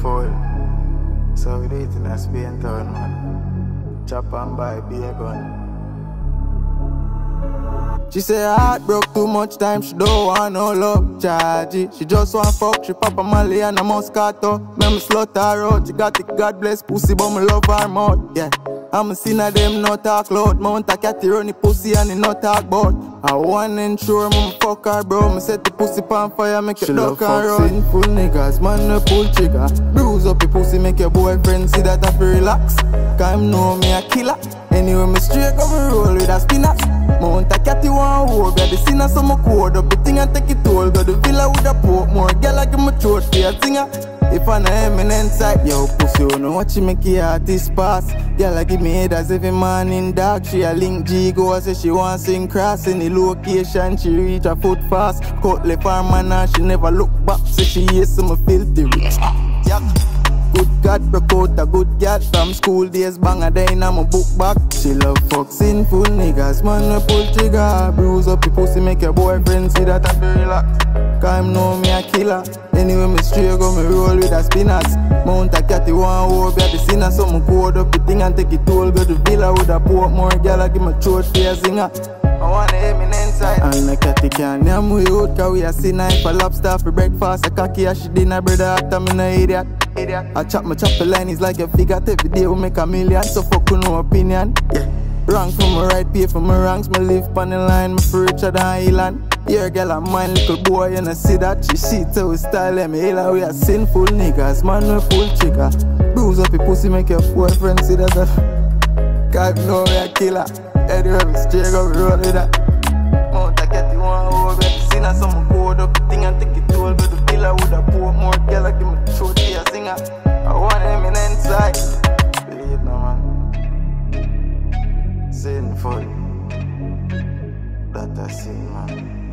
So we do it in a Spain town, man. Chop and buy beer gun. She say heart broke too much time, she don't want no love charge. She just want fuck, she pop a Molly and a Moscato. Me me slut her out, she got the God bless pussy, but me love her more, yeah. I'm a sinner, them not talk loud. Mount a catty run the pussy and it not talk about. I want ensure me fuck her, bro. Me set the pussy pan fire, make it duck and run. Sinful niggas, man, no pull trigger. Bruise up your pussy, make your boyfriend see that I feel relax. Cause him know me a killer. Anyway, me straight go me roll with a spinach. Mount a catty one hoe, got the sinner so me code up the thing and take it all. Go the villa with a poke more, girl I give me throat for a singer. If I know eminent side, yo, pussy, you know what you make your artist pass. Girl, I give me head as every man in dark. She a link G go, say she want sing cross in the location. She reach a foot fast. Cut left her man and she never look back. Say she is some filthy rich. Yeah. Good God, broke out a good girl from school days. Bang a day in my book back. She love fuck sinful niggas, man. No pull trigger. Bruise up your pussy, make your boyfriend see that I feel relax. Him know me a killer. Anyway, me straight go me roll with a spinners. Mount a catty one hoe, be the sinner. So me code up the thing and take it all. Go to villa with a Portmore girl. I give me throat for a singer. I wanna hear me inside. And the catty can yam we out, cause we a see knife for lobster for breakfast. A cocky as she dinner, brother, after me no idiot. I chop my chop the line, is like a figure. Every day we make a million, so fuck with no opinion. Yeah. Rank for my right, pay for my ranks. My live on the line, me for richer than island. Yeah, girl, I'm mine, little boy, you know see that she shit to style, and me hella we are sinful niggas, man, we pull trigger. Bruise up your pussy, make your boyfriend see that. that. God know we a killer. Anyway, me straight go roll with that. Mount a cat, you want over, be the sinner, so me code up the thing and take it all, but the villa with a poor more girl, I give me throat a singer. I want him in inside. Sinful. That I see, man.